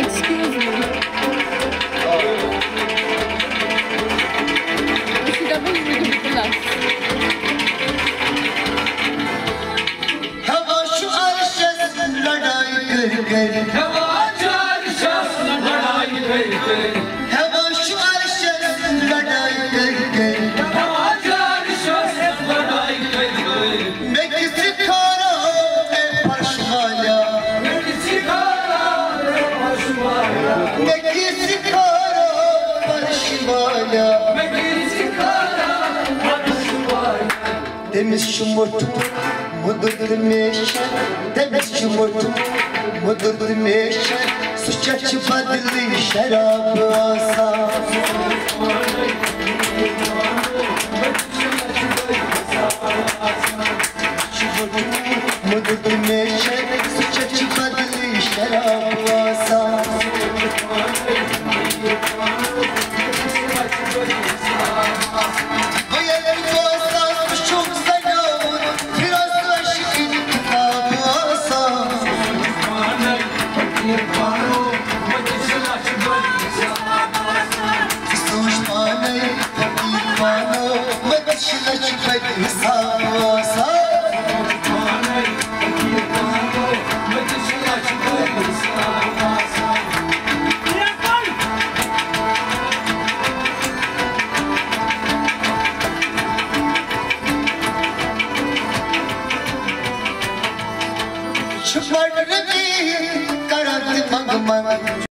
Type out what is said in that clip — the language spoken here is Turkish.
Excuse me. SW Plus. हवा शु अर्शस लड़ाई कर कर हवा शु अर्शस Temiz çumurtum Mudur demiş. Temiz çumurtum Mudur demiş. Suça çıpadili şarabı asa Mudur demiş. Suça çıpadili şarabı asa Thank you. कर